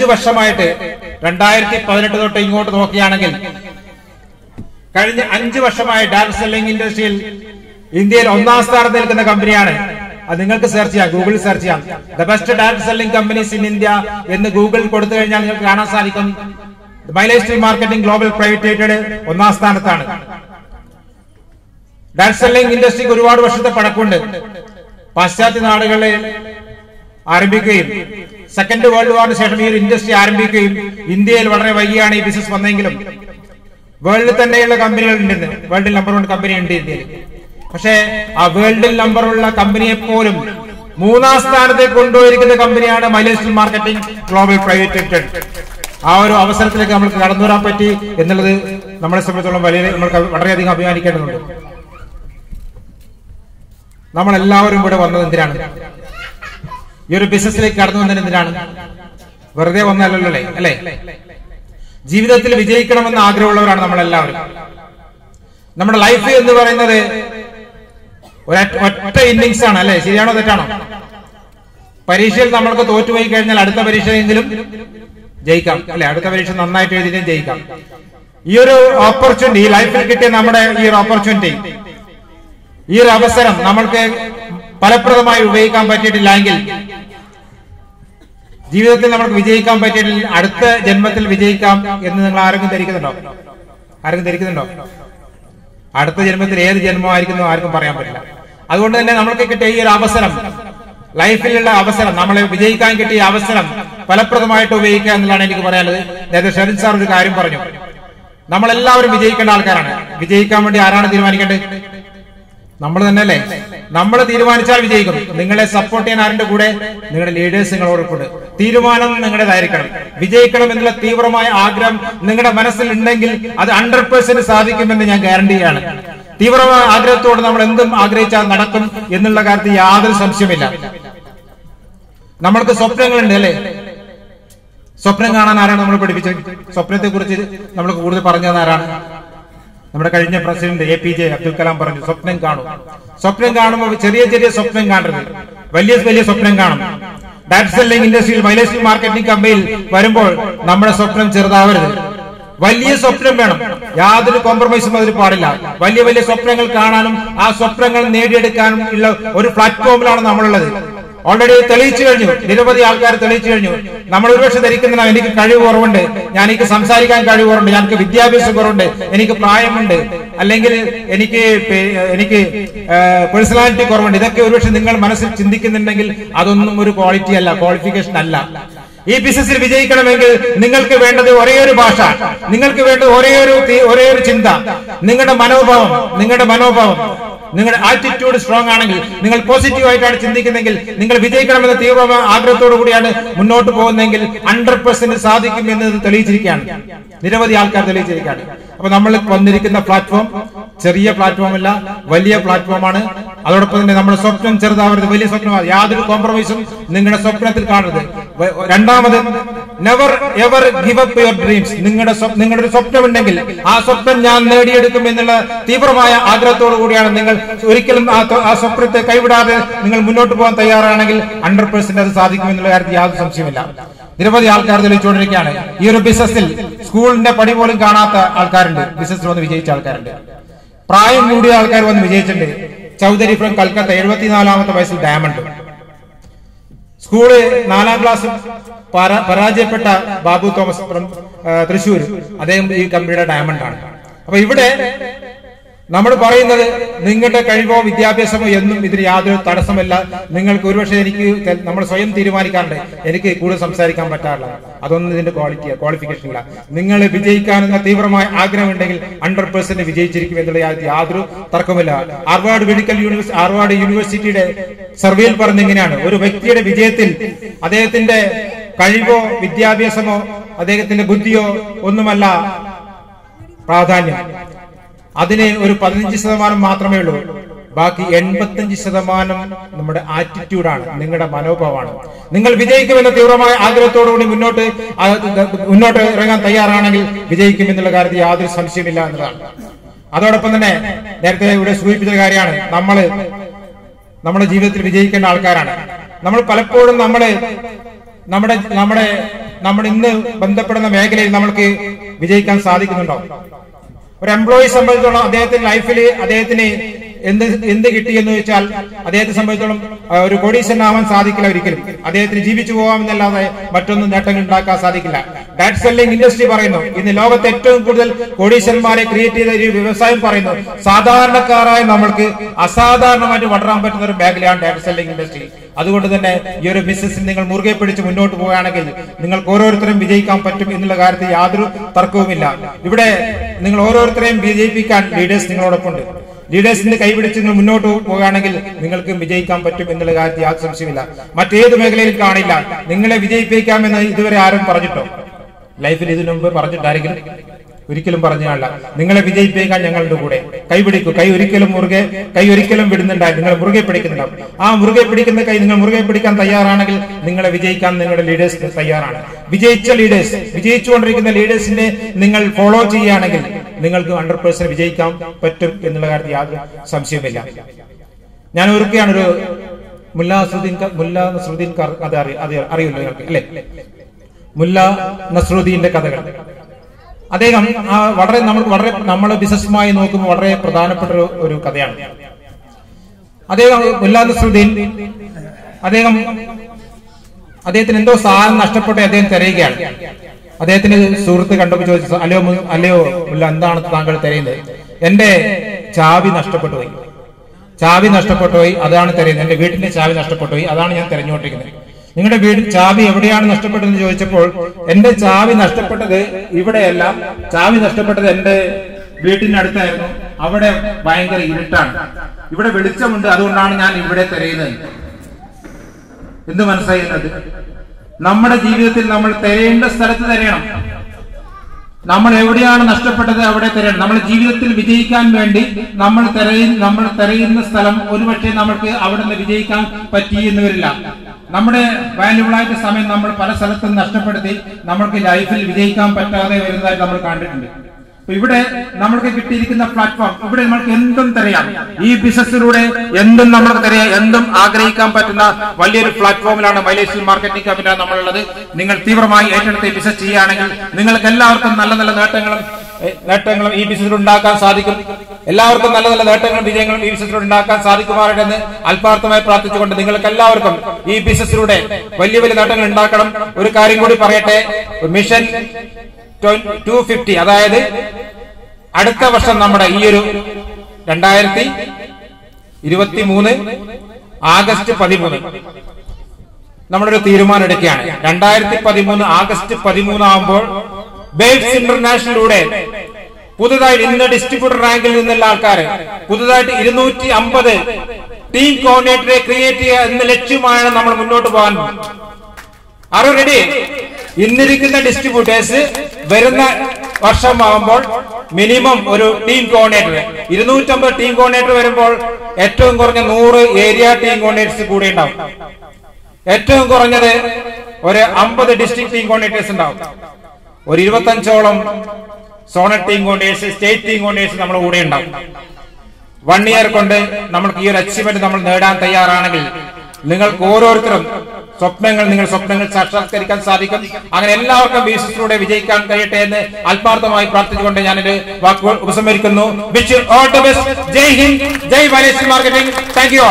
അഞ്ചു വർഷമായിട്ട് രണ്ടായിരത്തി പതിനെട്ട് തൊട്ട് ഇങ്ങോട്ട് നോക്കുകയാണെങ്കിൽ കഴിഞ്ഞ അഞ്ചു വർഷമായി ഡാൻസ് സെല്ലിംഗ് ഇൻഡസ്ട്രിയിൽ ഇന്ത്യയിൽ ഒന്നാം സ്ഥാനത്ത് നിൽക്കുന്ന കമ്പനിയാണ് അത് നിങ്ങൾക്ക് സെർച്ച് ചെയ്യാം ഗൂഗിൾ സെർച്ച് ചെയ്യാം. The best dance selling companies in India എന്ന് ഗൂഗിൾ കൊടുത്തു കഴിഞ്ഞാൽ നിങ്ങൾക്ക് കാണാൻ സാധിക്കും. Mileage marketing global private limited ഒന്നാം സ്ഥാനത്താണ്. ഡാൻസ് സെല്ലിംഗ് ഇൻഡസ്ട്രിക്ക് ഒരുപാട് വർഷത്തെ പഴക്കമുണ്ട്. പാശ്ചാത്യ നാടുകളിൽ ആരംഭിക്കുകയും സെക്കൻഡ് വേൾഡ് വാറിന് ശേഷം ഈ ഒരു ഇൻഡസ്ട്രി ആരംഭിക്കുകയും ഇന്ത്യയിൽ വളരെ വൈകിയാണ് ഈ ബിസിനസ് വന്നെങ്കിലും വേൾഡിൽ തന്നെയുള്ള കമ്പനികൾ ഉണ്ട് വേൾഡിൽ നമ്പർ വൺ കമ്പനി ഉണ്ട് ഇന്ത്യയിൽ. പക്ഷേ ആ വേൾഡിൽ നമ്പർ ഉള്ള കമ്പനിയെ പോലും മൂന്നാം സ്ഥാനത്തെ കൊണ്ടുപോയിരിക്കുന്ന കമ്പനിയാണ് Malaysian marketing global private limited ആ ഒരു അവസരത്തിലേക്ക് നമുക്ക് കടന്നു വരാൻ പറ്റി എന്നുള്ളത് നമ്മളെ സംബന്ധിച്ചോളം വലിയ നമ്മൾക്ക് വളരെയധികം അഭിമാനിക്കേണ്ടതുണ്ട്. നമ്മളെല്ലാവരും ഇവിടെ വന്നത് എന്തിനാണ്? ഈ ഒരു ബിസിനസ്സിലേക്ക് കടന്നു വന്നത് എന്തിനാണ്? വെറുതെ വന്നല്ലോ അല്ലേ? ജീവിതത്തിൽ വിജയിക്കണമെന്ന് ആഗ്രഹമുള്ളവരാണ് നമ്മളെല്ലാവരും. നമ്മുടെ ലൈഫ് എന്ന് പറയുന്നത് ഒറ്റ ഇന്നിങ്സ് ആണ് അല്ലെ? ശരിയാണോ തെറ്റാണോ? പരീക്ഷയിൽ നമ്മൾക്ക് തോറ്റുപോയി കഴിഞ്ഞാൽ അടുത്ത പരീക്ഷയെങ്കിലും ജയിക്കാം അല്ലെ? അടുത്ത പരീക്ഷ നന്നായിട്ട് എഴുതിയും ജയിക്കാം. ഈ ഒരു ഓപ്പർച്യൂണിറ്റി ലൈഫിൽ കിട്ടിയ നമ്മുടെ ഈ ഒരു ഓപ്പർച്യൂണിറ്റി ഈ ഒരു അവസരം നമ്മൾക്ക് ഫലപ്രദമായി ഉപയോഗിക്കാൻ പറ്റിയിട്ടില്ലെങ്കിൽ ജീവിതത്തിൽ നമുക്ക് വിജയിക്കാൻ പറ്റിയിട്ടില്ല അടുത്ത ജന്മത്തിൽ വിജയിക്കാം എന്ന് നിങ്ങൾ ആരെങ്കിലും ധരിക്കുന്നുണ്ടോ? ആരെങ്കിലും ധരിക്കുന്നുണ്ടോ? അടുത്ത ജന്മത്തിൽ ഏത് ജന്മമായിരിക്കുന്നു ആർക്കും പറയാൻ പറ്റില്ല. അതുകൊണ്ട് തന്നെ നമ്മൾക്ക് കിട്ടിയ ഈ ഒരു അവസരം ലൈഫിലുള്ള അവസരം നമ്മളെ വിജയിക്കാൻ കിട്ടിയ അവസരം ഫലപ്രദമായിട്ട് ഉപയോഗിക്കുക എന്നുള്ളതാണ് എനിക്ക് പറയാനുള്ളത്. നേരത്തെ ഷെറിൻ സാർ ഒരു കാര്യം പറഞ്ഞു. നമ്മളെല്ലാവരും വിജയിക്കേണ്ട ആൾക്കാരാണ്. വിജയിക്കാൻ വേണ്ടി ആരാണ് തീരുമാനിക്കേണ്ടത്? നമ്മൾ തന്നെ അല്ലേ നമ്മൾ തീരുമാനിച്ചാൽ വിജയിക്കും. നിങ്ങളെ സപ്പോർട്ട് ചെയ്യാൻ ആരുടെ കൂടെ? നിങ്ങളുടെ ലീഡേഴ്സ് നിങ്ങളോട് കൂടെ. തീരുമാനം നിങ്ങളുടേതായിരിക്കണം. വിജയിക്കണം എന്നുള്ള തീവ്രമായ ആഗ്രഹം നിങ്ങളുടെ മനസ്സിൽ ഉണ്ടെങ്കിൽ അത് ഹൺഡ്രഡ് പേഴ്സെന്റ് സാധിക്കുമെന്ന് ഞാൻ ഗ്യാരണ്ടി ചെയ്യാണ്. തീവ്രമായ ആഗ്രഹത്തോട് നമ്മൾ എന്തും ആഗ്രഹിച്ചാൽ നടക്കും എന്നുള്ള കാര്യത്തിൽ യാതൊരു സംശയമില്ല നമ്മൾക്ക് സ്വപ്നങ്ങളുണ്ട് അല്ലേ? സ്വപ്നം കാണാൻ ആരാണ് നമ്മൾ പഠിപ്പിച്ചത്? സ്വപ്നത്തെ കുറിച്ച് നമ്മൾ കൂടുതൽ പറഞ്ഞു തന്ന ആരാണ്? നമ്മുടെ കഴിഞ്ഞ president A P J Abdul Kalam പറഞ്ഞു സ്വപ്നം കാണും. സ്വപ്നം കാണുമ്പോൾ ചെറിയ ചെറിയ സ്വപ്നം കാണരുത്. വലിയ വലിയ സ്വപ്നം കാണും. ഡയറക്ട് സെല്ലിംഗ് ഇൻഡസ്ട്രിയിൽ മൈലേജ് മാർക്കറ്റിംഗ് കമ്പനിയിൽ വരുമ്പോൾ നമ്മുടെ സ്വപ്നം ചെറുതാവരുത്. വലിയ സ്വപ്നം വേണം. യാതൊരു കോംപ്രമൈസും അതിൽ പാടില്ല. വലിയ വലിയ സ്വപ്നങ്ങൾ കാണാനും ആ സ്വപ്നങ്ങൾ നേടിയെടുക്കാനും ഉള്ള ഒരു പ്ലാറ്റ്ഫോമിലാണ് നമ്മളുള്ളത്. ഓൾറെഡി തെളിയിച്ചു കഴിഞ്ഞു. നിരവധി ആൾക്കാർ തെളിയിച്ചു കഴിഞ്ഞു. നമ്മൾ ഒരുപക്ഷെ ധരിക്കുന്ന എനിക്ക് കഴിവ് കുറവുണ്ട്. ഞാൻ എനിക്ക് സംസാരിക്കാൻ കഴിവ് കുറവുണ്ട്. ഞാൻ വിദ്യാഭ്യാസം കുറവുണ്ട്. എനിക്ക് പ്രായമുണ്ട്. അല്ലെങ്കിൽ എനിക്ക് എനിക്ക് പേഴ്സണാലിറ്റി കുറവുണ്ട്. ഇതൊക്കെ ഒരുപക്ഷെ നിങ്ങൾ മനസ്സിൽ ചിന്തിക്കുന്നുണ്ടെങ്കിൽ അതൊന്നും ഒരു ക്വാളിറ്റി അല്ല. ക്വാളിഫിക്കേഷൻ അല്ല. ഈ ബിസിനസ്സിൽ വിജയിക്കണമെങ്കിൽ നിങ്ങൾക്ക് വേണ്ടത് ഒരേ ഒരു ഭാഷ. നിങ്ങൾക്ക് വേണ്ടത് ഒരേ ഒരു ഒരേ ഒരു ചിന്ത. നിങ്ങളുടെ മനോഭാവം നിങ്ങളുടെ മനോഭാവം. നിങ്ങളുടെ ആറ്റിറ്റ്യൂഡ് സ്ട്രോങ് ആണെങ്കിൽ നിങ്ങൾ പോസിറ്റീവ് ആയിട്ടാണ് ചിന്തിക്കുന്നെങ്കിൽ നിങ്ങൾ വിജയിക്കണമെന്ന തീവ്ര ആഗ്രഹത്തോടു കൂടിയാണ് മുന്നോട്ട് പോകുന്നതെങ്കിൽ ഹൺഡ്രഡ് പെർസെന്റ് സാധിക്കും എന്ന് തെളിയിച്ചിരിക്കുകയാണ്. നിരവധി ആൾക്കാർ തെളിയിച്ചിരിക്കുകയാണ്. അപ്പൊ നമ്മൾ വന്നിരിക്കുന്ന പ്ലാറ്റ്ഫോം ചെറിയ പ്ലാറ്റ്ഫോം അല്ല വലിയ പ്ലാറ്റ്ഫോമാണ് അതോടൊപ്പം തന്നെ നമ്മുടെ സ്വപ്നം ചെറുതാവരുത് വലിയ സ്വപ്നമാണ്. യാതൊരു കോംപ്രമൈസും നിങ്ങളുടെ സ്വപ്നത്തിൽ കാണരുത്. രണ്ടാമത് never ever give up your dreams നിങ്ങളുടെ നിങ്ങളുടെ ഒരു സ്വപ്നം ഉണ്ടെങ്കിൽ ആ സ്വപ്നം ഞാൻ നേടിയെടുക്കും എന്നുള്ള തീവ്രമായ ആഗ്രഹത്തോടു കൂടിയാണ് നിങ്ങൾ ഒരിക്കലും ആ സ്വപ്നത്തെ കൈവിടാതെ നിങ്ങൾ മുന്നോട്ട് പോകാൻ തയ്യാറാണെങ്കിൽ ഹൺഡ്രഡ് പെർസെന്റ് അത് സാധിക്കും എന്നുള്ള കാര്യത്തിൽ യാതൊരു സംശയമില്ല നിരവധി ആൾക്കാർ തെളിയിച്ചുകൊണ്ടിരിക്കുകയാണ്. ഈ ഒരു ബിസിനസ്സിൽ സ്കൂളിന്റെ പടി പോലും കാണാത്ത ആൾക്കാരുണ്ട്. ബിസിനസ്സിൽ വന്ന് വിജയിച്ച ആൾക്കാരുണ്ട്. പ്രായം കൂടിയ ആൾക്കാർ വന്ന് വിജയിച്ചിട്ടുണ്ട്. ചൗധരി ഫ്രം കൽക്കത്ത എഴുപത്തിനാലാമത്തെ വയസ്സിൽ ഡയമണ്ട് സ്കൂൾ നാലാം ക്ലാസ് പരാജയപ്പെട്ട ബാബു തോമസ് തൃശൂർ അദ്ദേഹം ഈ കമ്പനിയുടെ ഡയമണ്ട് ആണ്. അപ്പൊ ഇവിടെ നമ്മൾ പറയുന്നത് നിങ്ങളുടെ കഴിവോ വിദ്യാഭ്യാസമോ എന്നും ഇതിന് യാതൊരു തടസ്സമല്ല. നിങ്ങൾക്ക് ഒരുപക്ഷെ എനിക്ക് നമ്മൾ സ്വയം തീരുമാനിക്കാറുണ്ട്. എനിക്ക് കൂടുതൽ സംസാരിക്കാൻ പറ്റാറില്ല. അതൊന്നും ഇതിന്റെ ക്വാളിറ്റി ക്വാളിഫിക്കേഷൻ ഇല്ല. നിങ്ങൾ വിജയിക്കാനെന്ന തീവ്രമായ ആഗ്രഹമുണ്ടെങ്കിൽ ഹൺഡ്രഡ് പേഴ്സെന്റ് വിജയിച്ചിരിക്കും എന്നുള്ള യാതൊരു തർക്കമില്ല ഹാർവാർഡ് മെഡിക്കൽ യൂണിവേഴ്സിറ്റി ഹാർവാർഡ് യൂണിവേഴ്സിറ്റിയുടെ സർവേയിൽ പറഞ്ഞ എങ്ങനെയാണ് ഒരു വ്യക്തിയുടെ വിജയത്തിൽ അദ്ദേഹത്തിന്റെ കഴിവോ വിദ്യാഭ്യാസമോ അദ്ദേഹത്തിന്റെ ബുദ്ധിയോ ഒന്നുമല്ല പ്രാധാന്യം. അതിന് ഒരു പതിനഞ്ച് ശതമാനം മാത്രമേ ഉള്ളൂ. ബാക്കി എൺപത്തഞ്ച് ശതമാനം നമ്മുടെ ആറ്റിറ്റ്യൂഡാണ് നിങ്ങളുടെ മനോഭാവമാണ്. നിങ്ങൾ വിജയിക്കുമെന്ന തീവ്രമായ ആഗ്രഹത്തോടുകൂടി മുന്നോട്ട് മുന്നോട്ട് ഇറങ്ങാൻ തയ്യാറാണെങ്കിൽ വിജയിക്കും എന്നുള്ള കാര്യത്തിൽ യാതൊരു സംശയമില്ല എന്നതാണ്. അതോടൊപ്പം തന്നെ നേരത്തെ ഇവിടെ സൂചിപ്പിച്ച കാര്യമാണ് നമ്മൾ നമ്മുടെ ജീവിതത്തിൽ വിജയിക്കേണ്ട ആൾക്കാരാണ്. നമ്മൾ പലപ്പോഴും നമ്മൾ നമ്മുടെ നമ്മുടെ നമ്മൾ ഇന്ന് ബന്ധപ്പെടുന്ന മേഖലയിൽ നമ്മൾക്ക് വിജയിക്കാൻ സാധിക്കുന്നുണ്ടോ ഒരു എംപ്ലോയി സംബന്ധിച്ചോളം അദ്ദേഹത്തിന്റെ ലൈഫിൽ അദ്ദേഹത്തിന് എന്ത് എന്ത് കിട്ടി എന്ന് വെച്ചാൽ അദ്ദേഹത്തെ സംബന്ധിച്ചോളം ഒരു കോടീശ്വരനാവാൻ സാധിക്കില്ല ഒരിക്കലും. അദ്ദേഹത്തിന് ജീവിച്ചു പോകാമെന്നല്ലാതെ മറ്റൊന്നും നേട്ടങ്ങൾ ഉണ്ടാക്കാൻ സാധിക്കില്ല. ഡാറ്റ് സെല്ലിംഗ് ഇൻഡസ്ട്രി പറയുന്നു. ഇന്ന് ലോകത്തെ ഏറ്റവും കൂടുതൽ കോടീശ്വരന്മാരെ ക്രിയേറ്റ് ചെയ്ത ഒരു വ്യവസായം പറയുന്നു. സാധാരണക്കാരായ നമ്മൾക്ക് അസാധാരണമായിട്ട് വളരാൻ പറ്റുന്ന ഒരു മേഖലയാണ് ഡാറ്റ സെല്ലിംഗ് ഇൻഡസ്ട്രി അതുകൊണ്ട് തന്നെ ഈ ഒരു ബിസിനസ് നിങ്ങൾ മുറുകെ പിടിച്ച് മുന്നോട്ട് പോവുകയാണെങ്കിൽ നിങ്ങൾക്ക് ഓരോരുത്തരും വിജയിക്കാൻ പറ്റും എന്നുള്ള കാര്യത്തിൽ യാതൊരു തർക്കവുമില്ല. ഇവിടെ നിങ്ങൾ ഓരോരുത്തരെയും വിജയിപ്പിക്കാൻ ലീഡേഴ്സ് നിങ്ങളോടൊപ്പം ഉണ്ട്. ലീഡേഴ്സിന്റെ കൈപിടിച്ച് നിങ്ങൾ മുന്നോട്ട് പോവുകയാണെങ്കിൽ നിങ്ങൾക്ക് വിജയിക്കാൻ പറ്റും എന്നുള്ള കാര്യത്തിൽ യാതൊരു സംശയമില്ല മറ്റേത് മേഖലയിൽ കാണില്ല. നിങ്ങളെ വിജയിപ്പിക്കാമെന്ന് ഇതുവരെ ആരും പറഞ്ഞിട്ടോ? ലൈഫിൽ ഇതിനു മുമ്പ് പറഞ്ഞിട്ടായിരിക്കും ഒരിക്കലും പറഞ്ഞല്ല നിങ്ങളെ വിജയിപ്പിക്കാൻ ഞങ്ങളുടെ കൂടെ. കൈപിടിക്കൂ കൈ ഒരിക്കലും മുറുകെ കൈ ഒരിക്കലും വിടുന്നുണ്ടായി. നിങ്ങൾ മുറുകെ പിടിക്കുന്നുണ്ടാവും. ആ മുറുകെ പിടിക്കുന്ന കൈ നിങ്ങൾ മുറുകെ പിടിക്കാൻ തയ്യാറാണെങ്കിൽ നിങ്ങളെ വിജയിക്കാൻ നിങ്ങളുടെ ലീഡേഴ്സ് തയ്യാറാണ്. വിജയിച്ച ലീഡേഴ്സ് വിജയിച്ചുകൊണ്ടിരിക്കുന്ന ലീഡേഴ്സിനെ നിങ്ങൾ ഫോളോ ചെയ്യുകയാണെങ്കിൽ നിങ്ങൾക്ക് ഹൺഡ്രഡ് പേഴ്സെന്റ് വിജയിക്കാൻ പറ്റും എന്നുള്ള കാര്യത്തിൽ യാതൊരു സംശയമില്ല ഞാൻ ഒരുക്കുകയാണ് ഒരു മുല്ല നസ്രുദ്ദീൻ ക- മുല്ല അറി അത് അറിയില്ല നിങ്ങൾക്ക് അല്ലെ? മുല്ല നസ്രുദ്ദീന്റെ കഥകൾ. അദ്ദേഹം ആ വളരെ നമ്മൾ വളരെ നമ്മളെ ബിസിനസ്സുമായി നോക്കുമ്പോൾ വളരെ പ്രധാനപ്പെട്ട ഒരു കഥയാണ്. അദ്ദേഹം മുല്ല നസ്രുദ്ദീൻ അദ്ദേഹം അദ്ദേഹത്തിന് എന്തോ സാധനം നഷ്ടപ്പെട്ട് അദ്ദേഹം തിരയുകയാണ്. അദ്ദേഹത്തിന് സുഹൃത്ത് കണ്ടപ്പോൾ ചോദിച്ചു അല്ലയോ അല്ലയോ മുല്ല എന്താണ് താങ്കൾ തിരയുന്നത്? എന്റെ ചാവി നഷ്ടപ്പെട്ടു പോയി ചാവി നഷ്ടപ്പെട്ടു പോയി അതാണ് തിരയുന്നത്. എന്റെ വീട്ടിന്റെ ചാവി നഷ്ടപ്പെട്ടു പോയി അതാണ് ഞാൻ തിരഞ്ഞുകൊണ്ടിരിക്കുന്നത്. നിങ്ങളുടെ വീട് ചാവി എവിടെയാണ് നഷ്ടപ്പെട്ടതെന്ന് ചോദിച്ചപ്പോൾ എന്റെ ചാവി നഷ്ടപ്പെട്ടത് ഇവിടെയല്ല. ചാവി നഷ്ടപ്പെട്ടത് എന്റെ വീട്ടിനടുത്തായിരുന്നു. അവിടെ ഭയങ്കര ഇരുട്ടാണ്. ഇവിടെ വെളിച്ചമുണ്ട്. അതുകൊണ്ടാണ് ഞാൻ ഇവിടെ തിരയുന്നത്. എന്ത് മനസ്സിലായിരുന്നത് നമ്മുടെ ജീവിതത്തിൽ നമ്മൾ തിരയേണ്ട സ്ഥലത്ത് തിരയണം. നമ്മൾ എവിടെയാണ് നഷ്ടപ്പെട്ടത് അവിടെ തിരയണം. നമ്മുടെ ജീവിതത്തിൽ വിജയിക്കാൻ വേണ്ടി നമ്മൾ തിരയും നമ്മൾ തിരയുന്ന സ്ഥലം ഒരുപക്ഷെ നമ്മൾക്ക് അവിടെ നിന്ന് വിജയിക്കാൻ പറ്റി എന്ന് വരില്ല. നമ്മുടെ വാല്യുബിളായിട്ട് സമയം നമ്മൾ പല സ്ഥലത്തും നഷ്ടപ്പെടുത്തി നമ്മൾക്ക് ലൈഫിൽ വിജയിക്കാൻ പറ്റാതെ വരുന്നതായി നമ്മൾ കണ്ടിട്ടുണ്ട്. അപ്പൊ ഇവിടെ നമ്മൾക്ക് കിട്ടിയിരിക്കുന്ന പ്ലാറ്റ്ഫോം ഇവിടെ നമ്മൾക്ക് എന്തും തിരയാം. ഈ ബിസിനസ്സിലൂടെ എന്തും നമ്മൾക്ക് തിരയാം. എന്തും ആഗ്രഹിക്കാൻ പറ്റുന്ന വലിയൊരു പ്ലാറ്റ്ഫോമിലാണ് മൈലേഷ്യൽ മാർക്കറ്റിംഗ് കമ്പനി നമ്മളുള്ളത്. നിങ്ങൾ തീവ്രമായി ഏറ്റെടുത്ത് ബിസിനസ് ചെയ്യുകയാണെങ്കിൽ നിങ്ങൾക്ക് എല്ലാവർക്കും നല്ല നല്ല നേട്ടങ്ങളും നേട്ടങ്ങളും ഈ ബിസിനസ്സിൽ ഉണ്ടാക്കാൻ സാധിക്കും. എല്ലാവർക്കും നല്ല നല്ല നേട്ടങ്ങളും വിജയങ്ങളും ഈ ബിസിനസ്സിലൂടെ ഉണ്ടാക്കാൻ സാധിക്കുമാറട്ടെ എന്ന് അല്പാർത്ഥമായി പ്രാർത്ഥിച്ചുകൊണ്ട് നിങ്ങൾക്ക് എല്ലാവർക്കും ഈ ബിസിനസ്സിലൂടെ വലിയ വലിയ നേട്ടങ്ങൾ ഉണ്ടാക്കണം. ഒരു കാര്യം കൂടി പറയട്ടെ. മിഷൻ ടു ഫിഫ്റ്റി അതായത് അടുത്ത വർഷം നമ്മുടെ ഈ ഒരു രണ്ടായിരത്തി ഇരുപത്തി മൂന്ന് ആഗസ്റ്റ് പതിമൂന്ന് നമ്മുടെ ഒരു തീരുമാനം എടുക്കുകയാണ് രണ്ടായിരത്തി പതിമൂന്ന് ആഗസ്റ്റ് പതിമൂന്ന് ആകുമ്പോൾ ബേബ്സ് ഇന്റർനാഷണലിലൂടെ പുതുതായിട്ട് ഇന്ന് ഡിസ്ട്രിബ്യൂട്ടർ റാങ്കിൽ നിന്നുള്ള ആൾക്കാർ പുതുതായിട്ട് ഇരുന്നൂറ്റി അമ്പത് ടീം കോർഡിനേറ്ററെ ക്രിയേറ്റ് ചെയ്യുക എന്ന ലക്ഷ്യമാണ് നമ്മൾ മുന്നോട്ട് പോകാൻ ആരോ റെഡി ഇന്നിരിക്കുന്ന ഡിസ്ട്രിബ്യൂട്ടേഴ്സ് വരുന്ന വർഷമാകുമ്പോൾ മിനിമം ഒരു ടീം കോർഡിനേറ്റർ ഇരുന്നൂറ്റമ്പത് ടീം കോർഡിനേറ്റർ വരുമ്പോൾ ഏറ്റവും കുറഞ്ഞ നൂറ് ഏരിയ ടീം കോർഡിനേറ്റേഴ്സ് കൂടി ഉണ്ടാവും. ഏറ്റവും കുറഞ്ഞത് ഒരു അമ്പത് ഡിസ്ട്രിക്ട് ടീം കോർഡിനേറ്റേഴ്സ് ഉണ്ടാവും. ഒരു ഇരുപത്തഞ്ചോളം സോണൽ ടീം കോണ്ടേഴ്സ് സ്റ്റേറ്റ് ടീം കോണ്ടേഴ്സ് നമ്മുടെ കൂടെ ഉണ്ടാവും. വൺ ഇയർ കൊണ്ട് നമ്മൾക്ക് ഈ ഒരു അച്ചീവ്മെന്റ് നമ്മൾ നേടാൻ തയ്യാറാണെങ്കിൽ നിങ്ങൾക്ക് ഓരോരുത്തരും സ്വപ്നങ്ങൾ നിങ്ങൾ സ്വപ്നങ്ങൾ സാക്ഷാത്കരിക്കാൻ സാധിക്കും. അങ്ങനെ എല്ലാവർക്കും ബിസിനസ്സിലൂടെ വിജയിക്കാൻ കഴിയട്ടെ എന്ന് ആത്മാർത്ഥമായി പ്രാർത്ഥിച്ചുകൊണ്ട് ഞാൻ എന്റെ വാക്കുകൾ ഉപസംഹരിക്കുന്നു best Jai Hind Jai marketing. Thank you